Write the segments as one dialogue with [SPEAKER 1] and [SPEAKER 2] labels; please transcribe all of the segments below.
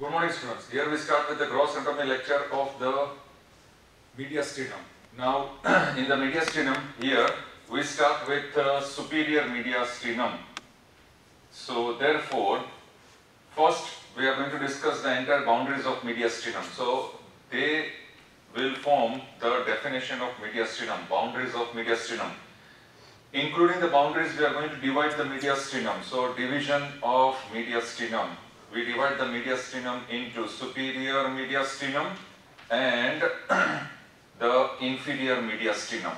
[SPEAKER 1] Good morning students. Here we start with the gross anatomy lecture of the mediastinum. Now in the mediastinum here we start with uh, superior mediastinum. So therefore first we are going to discuss the entire boundaries of mediastinum. So they will form the definition of mediastinum, boundaries of mediastinum. Including the boundaries we are going to divide the mediastinum. So division of mediastinum we divide the mediastinum into superior mediastinum and the inferior mediastinum.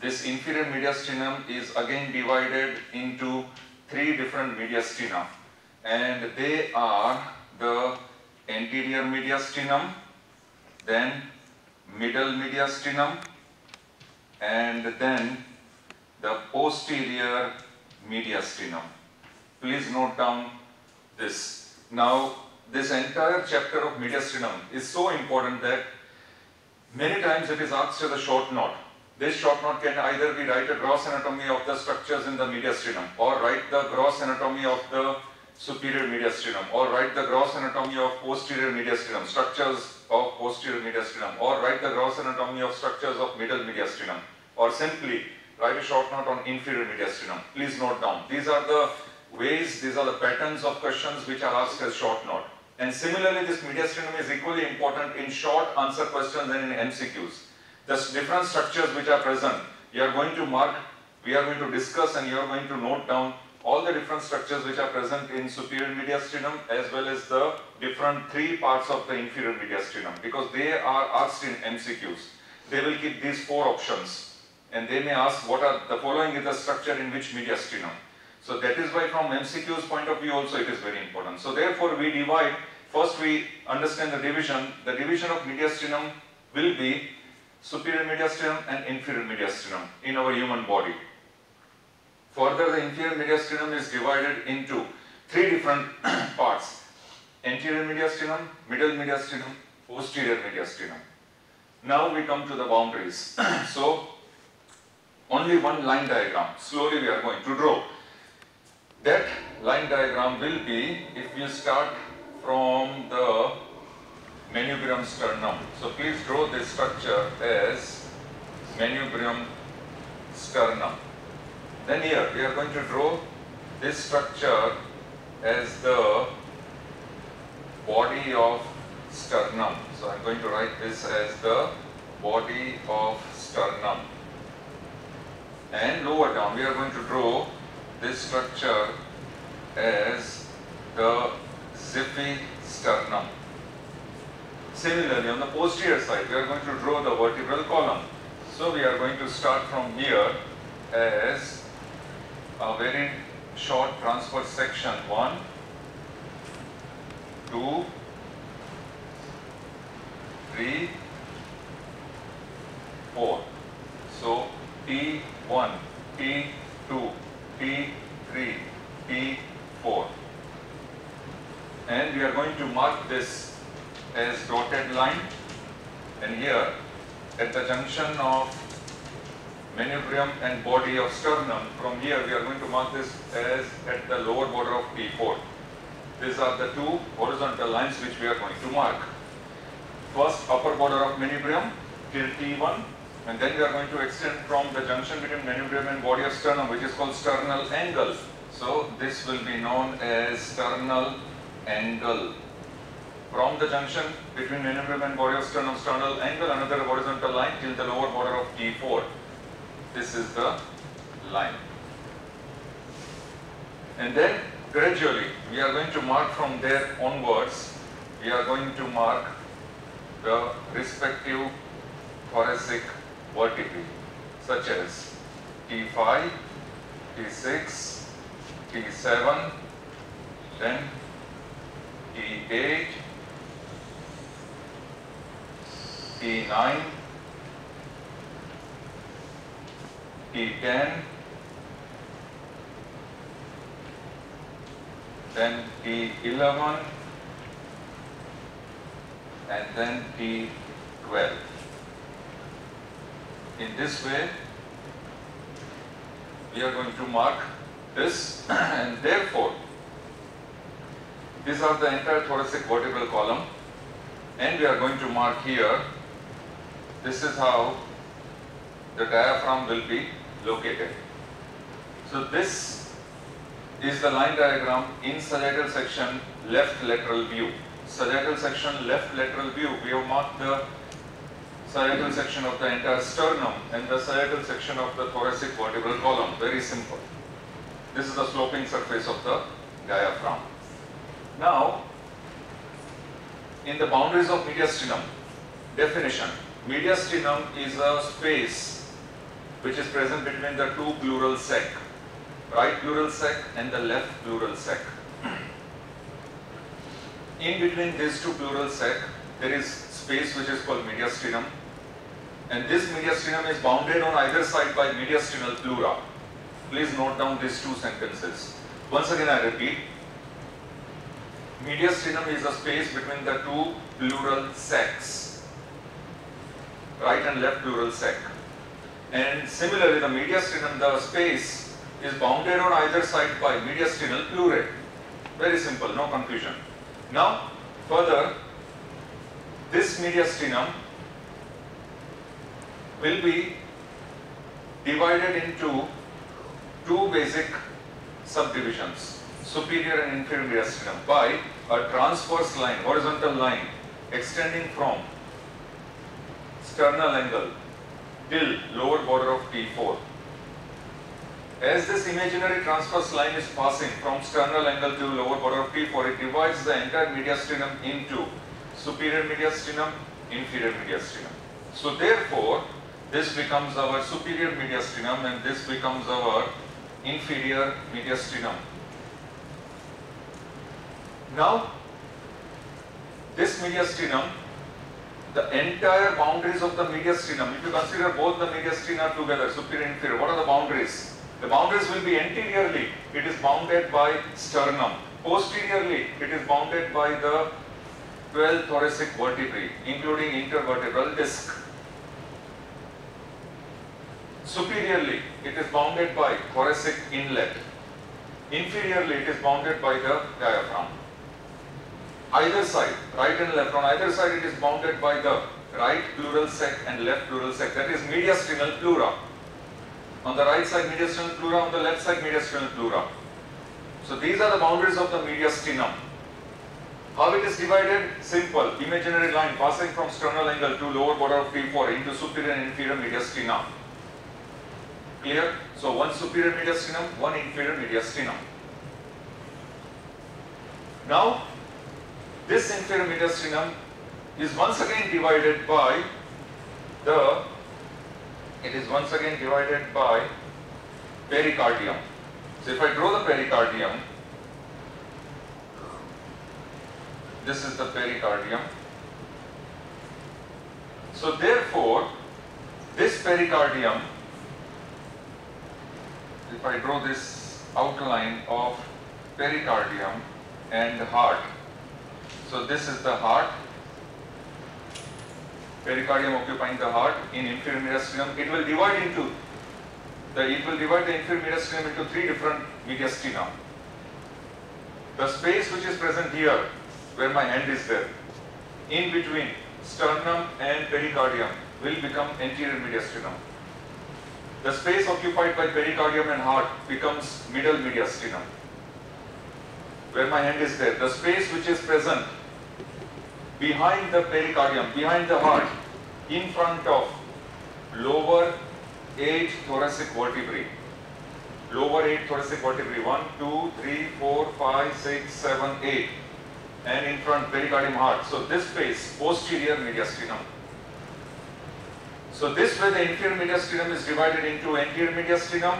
[SPEAKER 1] This inferior mediastinum is again divided into three different mediastina and they are the anterior mediastinum, then middle mediastinum and then the posterior mediastinum. Please note down this. Now, this entire chapter of mediastinum is so important that many times it is asked as a short note. This short note can either be write a gross anatomy of the structures in the mediastinum or write the gross anatomy of the superior mediastinum or write the gross anatomy of posterior mediastinum, structures of posterior mediastinum or write the gross anatomy of structures of middle mediastinum or simply write a short note on inferior mediastinum. Please note down. These are the ways, these are the patterns of questions which are asked as short note. And similarly, this media mediastinum is equally important in short answer questions and in MCQs. The different structures which are present, you are going to mark, we are going to discuss and you are going to note down all the different structures which are present in superior mediastinum as well as the different three parts of the inferior mediastinum because they are asked in MCQs. They will keep these four options and they may ask what are the following is the structure in which mediastinum. So that is why from MCQ's point of view also it is very important. So therefore we divide, first we understand the division. The division of mediastinum will be superior mediastinum and inferior mediastinum in our human body. Further the inferior mediastinum is divided into three different parts. Anterior mediastinum, middle mediastinum, posterior mediastinum. Now we come to the boundaries. so only one line diagram, slowly we are going to draw. That line diagram will be if you start from the manubrium sternum. So please draw this structure as manubrium sternum. Then here we are going to draw this structure as the body of sternum. So I am going to write this as the body of sternum. And lower down we are going to draw this structure as the Zipfi sternum. Similarly, on the posterior side, we are going to draw the vertebral column. So we are going to start from here as a very short transverse section 1, 2, 3, 4. So T1, T2, T3, T4. And we are going to mark this as dotted line and here at the junction of manubrium and body of sternum from here we are going to mark this as at the lower border of T4. These are the two horizontal lines which we are going to mark. First upper border of manubrium till T1 and then we are going to extend from the junction between manubrium and body of sternum which is called sternal angle. So this will be known as sternal angle. From the junction between manubrium and body of sternum, sternal angle, another horizontal line till the lower border of T4. This is the line. And then gradually we are going to mark from there onwards, we are going to mark the respective thoracic vertebrae such as T5, T6, T7, then T8, T9, T10, then T11, and then T12. In this way, we are going to mark this and therefore these are the entire thoracic vertebral column and we are going to mark here this is how the diaphragm will be located. So this is the line diagram in sagittal section left lateral view. Sagittal section left lateral view we have marked the sagittal section of the entire sternum and the sagittal section of the thoracic vertebral column. Very simple. This is the sloping surface of the diaphragm. Now, in the boundaries of mediastinum, definition, mediastinum is a space which is present between the two pleural sac, right pleural sac and the left pleural sac. In between these two pleural sac, there is space which is called mediastinum and this mediastinum is bounded on either side by mediastinal pleura. Please note down these two sentences. Once again I repeat, mediastinum is a space between the two pleural sacs, right and left pleural sac. And similarly, the mediastinum, the space is bounded on either side by mediastinal pleurae. Very simple, no confusion. Now, further, this mediastinum will be divided into two basic subdivisions, superior and inferior mediastinum by a transverse line, horizontal line extending from sternal angle till lower border of T4. As this imaginary transverse line is passing from sternal angle to lower border of T4, it divides the entire mediastinum into superior mediastinum, inferior mediastinum. So therefore, this becomes our superior mediastinum and this becomes our inferior mediastinum. Now, this mediastinum, the entire boundaries of the mediastinum, if you consider both the mediastina together, superior and inferior, what are the boundaries? The boundaries will be anteriorly, it is bounded by sternum. Posteriorly, it is bounded by the 12 thoracic vertebrae, including intervertebral disc. Superiorly, it is bounded by thoracic inlet. Inferiorly, it is bounded by the diaphragm. Either side, right and left, on either side it is bounded by the right pleural sac and left pleural sac, that is mediastinal pleura. On the right side mediastinal pleura, on the left side mediastinal pleura. So these are the boundaries of the mediastinum. How it is divided? Simple. Imaginary line passing from sternal angle to lower border of T4 into superior and inferior mediastinum. Clear? So one superior mediastinum, one inferior mediastinum. Now, this inferior mediastinum is once again divided by the, it is once again divided by pericardium. So if I draw the pericardium, this is the pericardium. So therefore, this pericardium, if I draw this outline of pericardium and heart, so this is the heart, pericardium occupying the heart in inferior mediastinum. It will divide into the it will divide the inferior mediastinum into three different mediastina. The space which is present here, where my hand is there, in between sternum and pericardium will become anterior mediastinum. The space occupied by pericardium and heart becomes middle mediastinum where my hand is there. The space which is present behind the pericardium, behind the heart, in front of lower 8 thoracic vertebrae. Lower 8 thoracic vertebrae, 1, 2, 3, 4, 5, 6, 7, 8. And in front pericardium heart. So this space, posterior mediastinum. So this way the inferior mediastinum is divided into anterior mediastinum,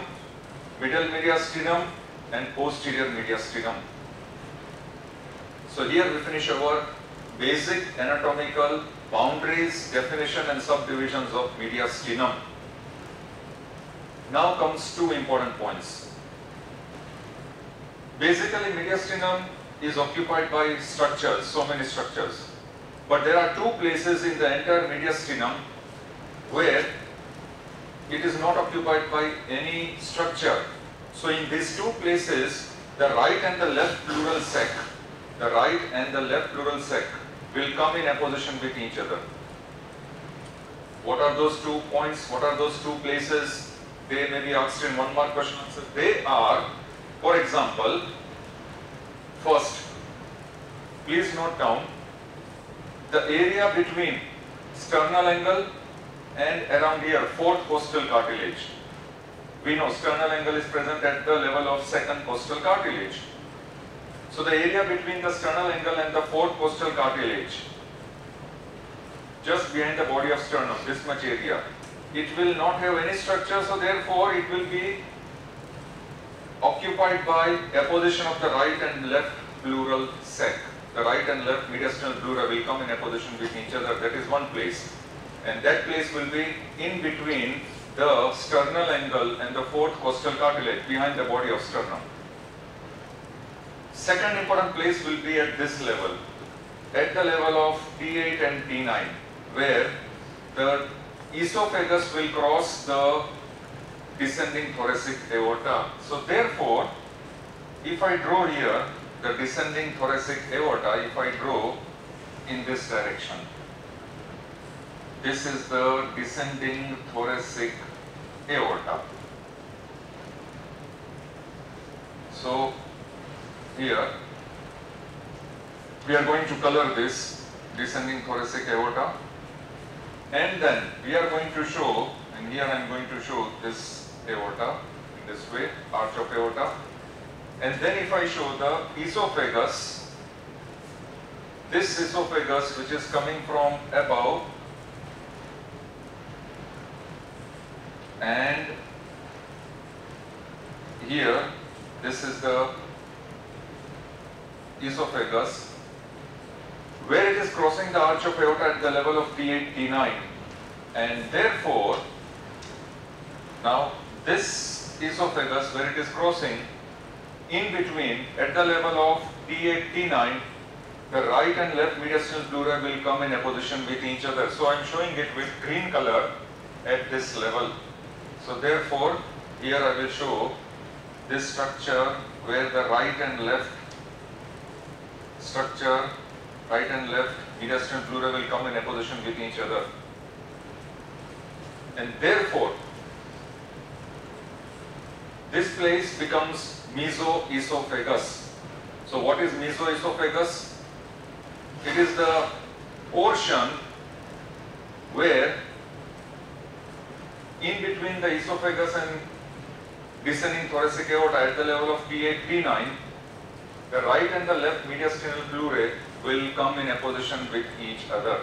[SPEAKER 1] middle mediastinum and posterior mediastinum. So here we finish our basic anatomical boundaries, definition and subdivisions of mediastinum. Now comes two important points. Basically mediastinum is occupied by structures, so many structures. But there are two places in the entire mediastinum where it is not occupied by any structure. So in these two places, the right and the left pleural sac the right and the left pleural sac will come in apposition with each other. What are those two points? What are those two places? They may be asked in one mark question answer. They are, for example, first, please note down the area between sternal angle and around here fourth costal cartilage. We know sternal angle is present at the level of second costal cartilage. So the area between the sternal angle and the fourth costal cartilage, just behind the body of sternum, this much area, it will not have any structure, so therefore it will be occupied by apposition of the right and left pleural sac. The right and left mediastinal pleura will come in apposition with each other. That is one place. And that place will be in between the sternal angle and the fourth costal cartilage behind the body of sternum. Second important place will be at this level, at the level of T8 and T9, where the esophagus will cross the descending thoracic aorta. So therefore, if I draw here the descending thoracic aorta, if I draw in this direction, this is the descending thoracic aorta. So here we are going to color this descending thoracic aorta and then we are going to show and here I am going to show this aorta in this way arch of aorta and then if I show the esophagus this esophagus which is coming from above and here this is the esophagus where it is crossing the arch of aorta at the level of T8, T9 and therefore now this esophagus where it is crossing in between at the level of T8, T9 the right and left mediastinal pleura will come in apposition with each other. So I am showing it with green color at this level. So therefore here I will show this structure where the right and left structure, right and left mediastinal pleura will come in apposition with each other. And therefore, this place becomes mesoesophagus. So what is mesoesophagus? It is the portion where in between the esophagus and descending thoracic aorta at the level of T8, T9, the right and the left mediastinal pleurae will come in apposition with each other.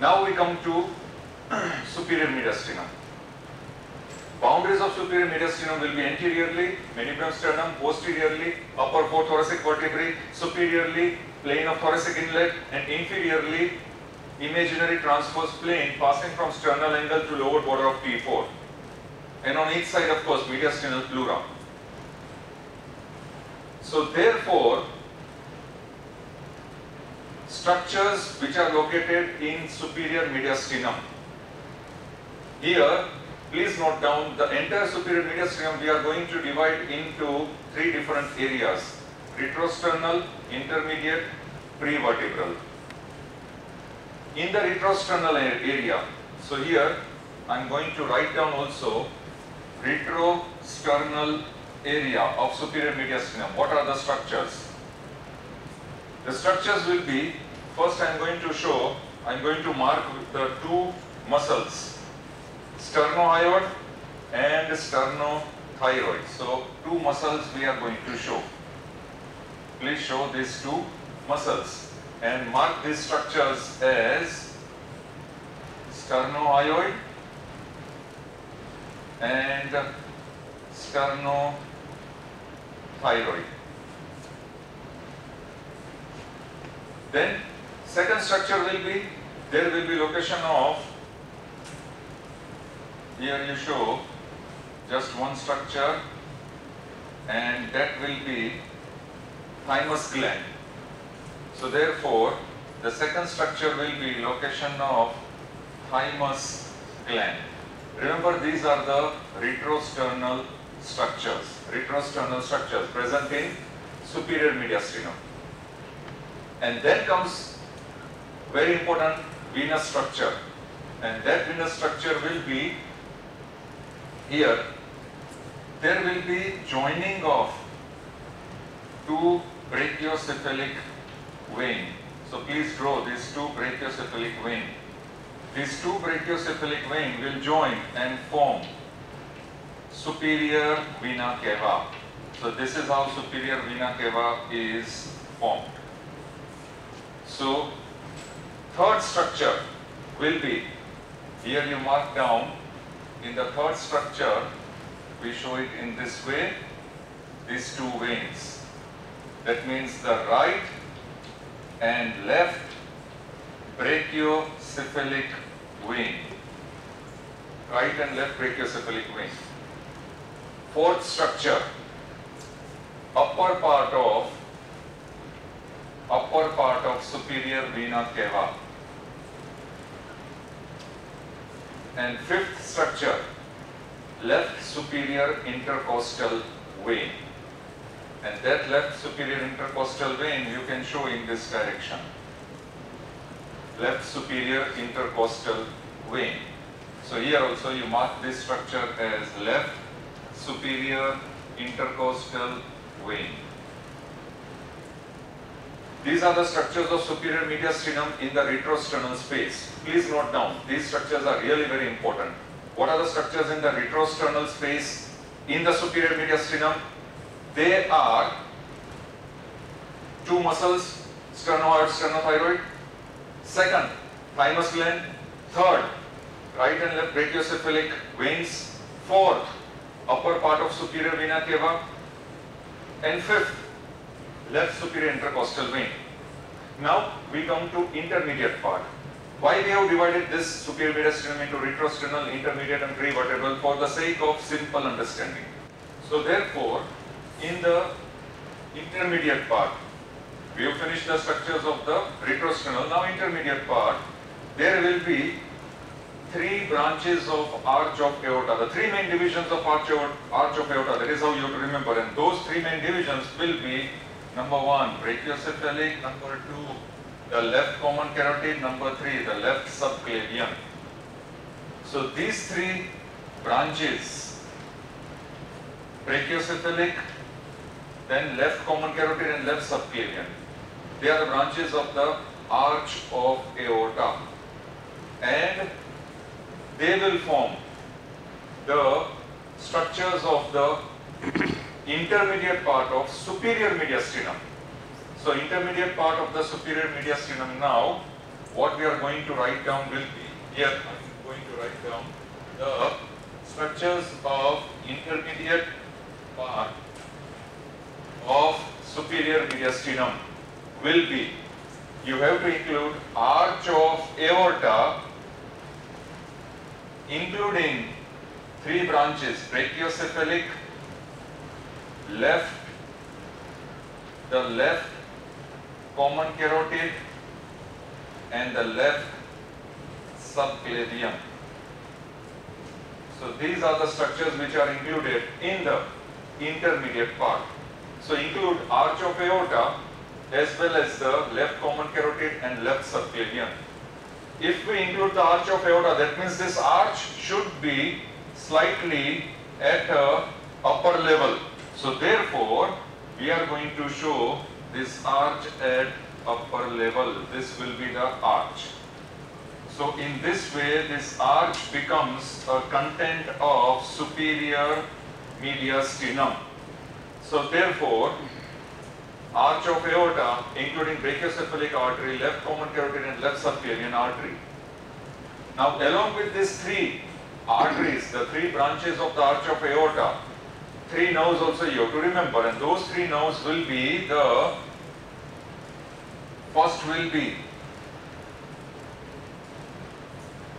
[SPEAKER 1] Now we come to superior mediastinum. Boundaries of superior mediastinum will be anteriorly, medium sternum, posteriorly, upper four thoracic vertebrae, superiorly, plane of thoracic inlet, and inferiorly, imaginary transverse plane passing from sternal angle to lower border of T4. And on each side, of course, mediastinal pleura. So therefore, structures which are located in superior mediastinum. Here, please note down the entire superior mediastinum we are going to divide into three different areas. Retrosternal, intermediate, prevertebral. In the retrosternal area, so here I am going to write down also retrosternal area of superior mediastinum. What are the structures? The structures will be, first I am going to show, I am going to mark the two muscles, sternohyoid and sternothyroid. So two muscles we are going to show. Please show these two muscles and mark these structures as sternohyoid and sternothyroid. Then second structure will be, there will be location of, here you show just one structure and that will be thymus gland. So therefore, the second structure will be location of thymus gland. Remember these are the retrosternal structures, retrosternal structures present in superior mediastinum. And then comes very important venous structure. And that venous structure will be here. There will be joining of two brachiocephalic vein. So please draw these two brachiocephalic vein. These two brachiocephalic vein will join and form superior vena cava. So this is how superior vena cava is formed. So third structure will be, here you mark down, in the third structure, we show it in this way, these two veins. That means the right and left brachiocephalic vein. Right and left brachiocephalic vein. Fourth structure, upper part of upper part of superior vena cava. And fifth structure, left superior intercostal vein. And that left superior intercostal vein you can show in this direction. Left superior intercostal vein. So here also you mark this structure as left superior intercostal vein. These are the structures of superior mediastinum in the retrosternal space. Please note down, these structures are really very important. What are the structures in the retrosternal space in the superior mediastinum? They are two muscles, sternohyoid, sternothyroid. Second, thymus gland. Third, right and left brachiocephalic veins. Fourth, upper part of superior vena cava. And fifth, left superior intercostal vein. Now we come to intermediate part. Why we have divided this superior mediastinum into retrosternal, intermediate and prevertebral for the sake of simple understanding. So therefore, in the intermediate part, we have finished the structures of the retrosternal. Now intermediate part, there will be three branches of arch of aorta, the three main divisions of arch, of, arch of aorta, that is how you have to remember. And those three main divisions will be number one, brachiocephalic, number two, the left common carotid, number three, the left subclavian. So these three branches, brachiocephalic, then left common carotid and left subclavian. They are the branches of the arch of aorta. And they will form the structures of the intermediate part of superior mediastinum. So intermediate part of the superior mediastinum now, what we are going to write down will be, here I am going to write down the structures of intermediate part of superior mediastinum will be, you have to include arch of aorta including three branches, brachiocephalic, left, the left common carotid and the left subclavian. So these are the structures which are included in the intermediate part. So include arch of aorta as well as the left common carotid and left subclavian. If we include the arch of aorta, that means this arch should be slightly at a upper level. So therefore, we are going to show this arch at upper level. This will be the arch. So in this way, this arch becomes a content of superior mediastinum. So therefore, arch of aorta, including brachiocephalic artery, left common carotid and left subclavian artery. Now along with these three arteries, the three branches of the arch of aorta, three nerves also you have to remember and those three nerves will be the, first will be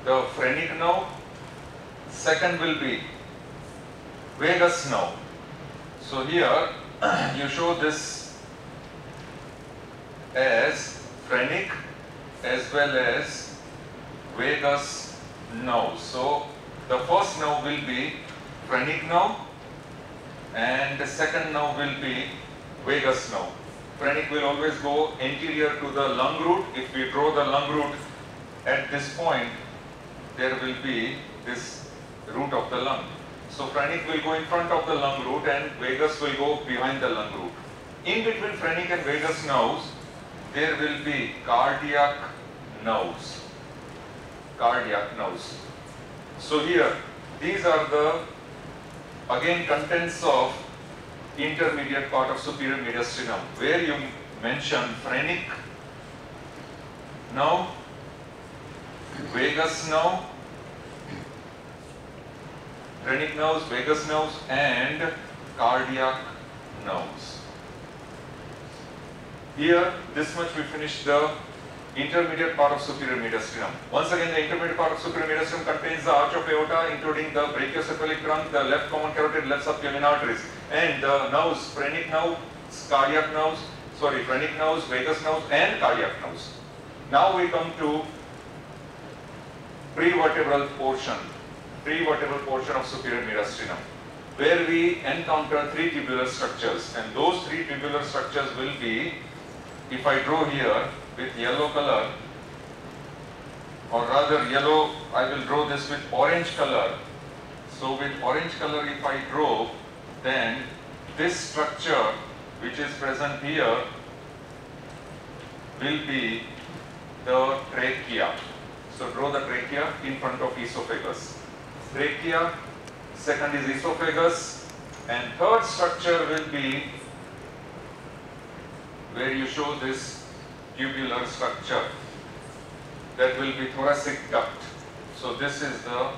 [SPEAKER 1] the phrenic nerve, second will be vagus nerve. So here you show this as phrenic as well as vagus nerve. So the first nerve will be phrenic nerve and the second nerve will be vagus nerve. Phrenic will always go anterior to the lung root. If we draw the lung root at this point, there will be this root of the lung. So phrenic will go in front of the lung root and vagus will go behind the lung root. In between phrenic and vagus nerves, there will be cardiac nerves. Cardiac nerves. So here, these are the again contents of intermediate part of superior mediastinum where you mention phrenic nerve, vagus nerve, phrenic nerves, vagus nerves and cardiac nerves. Here, this much we finish the intermediate part of superior mediastinum. Once again, the intermediate part of superior mediastinum contains the arch of aorta, including the brachiocephalic trunk, the left common carotid, left subclavian arteries, and the nerves, phrenic nerve, cardiac nerves, sorry, phrenic nerves, vagus nerves, and cardiac nerves. Now we come to prevertebral portion, prevertebral portion of superior mediastinum, where we encounter three tubular structures, and those three tubular structures will be, if I draw here, with yellow color or rather yellow I will draw this with orange color. So with orange color if I draw then this structure which is present here will be the trachea. So draw the trachea in front of esophagus trachea second is esophagus and third structure will be where you show this tubular structure that will be thoracic duct. So this is the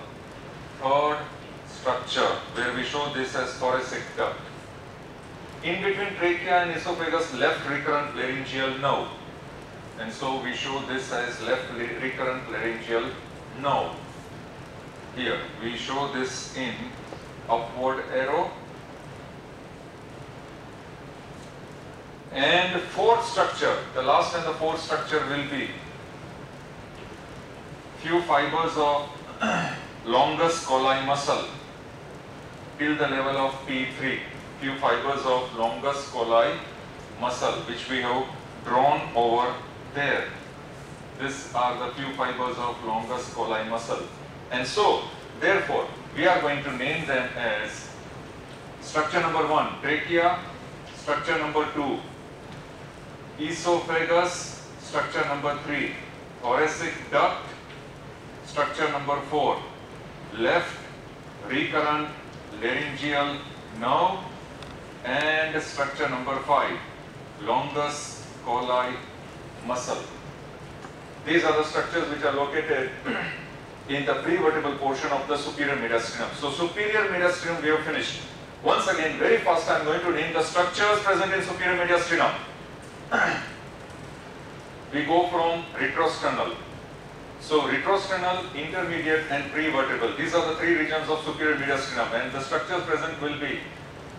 [SPEAKER 1] third structure where we show this as thoracic duct. In between trachea and esophagus left recurrent laryngeal nerve and so we show this as left recurrent laryngeal nerve. Here we show this in upward arrow And fourth structure, the last and the fourth structure will be few fibers of longus colli muscle till the level of T3. Few fibers of longus colli muscle which we have drawn over there. These are the few fibers of longus colli muscle. And so, therefore, we are going to name them as structure number one, trachea, structure number two, esophagus, structure number 3, thoracic duct, structure number 4, left recurrent laryngeal nerve, and structure number 5, longus colli muscle. These are the structures which are located in the prevertebral portion of the superior mediastinum. So superior mediastinum we have finished. Once again, very fast I am going to name the structures present in superior mediastinum. we go from retrosternal. So retrosternal, intermediate and prevertebral. These are the three regions of superior mediastinum and the structures present will be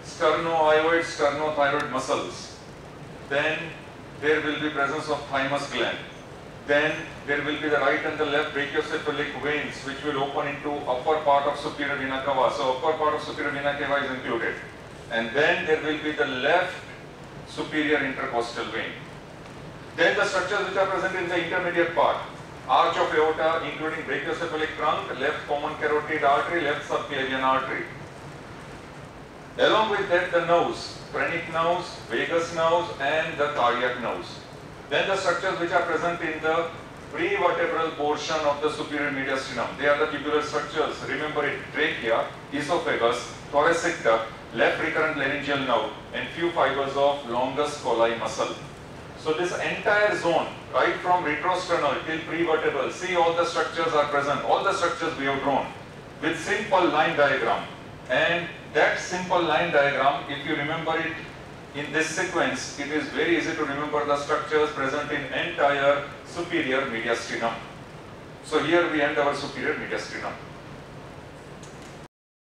[SPEAKER 1] sternohyoid, sternothyroid muscles. Then there will be presence of thymus gland. Then there will be the right and the left brachiocephalic veins which will open into upper part of superior vena cava. So upper part of superior vena cava is included. And then there will be the left superior intercostal vein. Then the structures which are present in the intermediate part, arch of aorta including brachiocephalic trunk, left common carotid artery, left subclavian artery. Along with that the nose, phrenic nose, vagus nose and the cardiac nerves. Then the structures which are present in the prevertebral portion of the superior mediastinum. They are the tubular structures. Remember it, trachea, esophagus, thoracic duct, left recurrent laryngeal nerve and few fibers of longus colli muscle. So this entire zone, right from retrosternal till prevertebral, see all the structures are present, all the structures we have drawn with simple line diagram. And that simple line diagram, if you remember it in this sequence, it is very easy to remember the structures present in entire superior mediastinum. So here we end our superior mediastinum.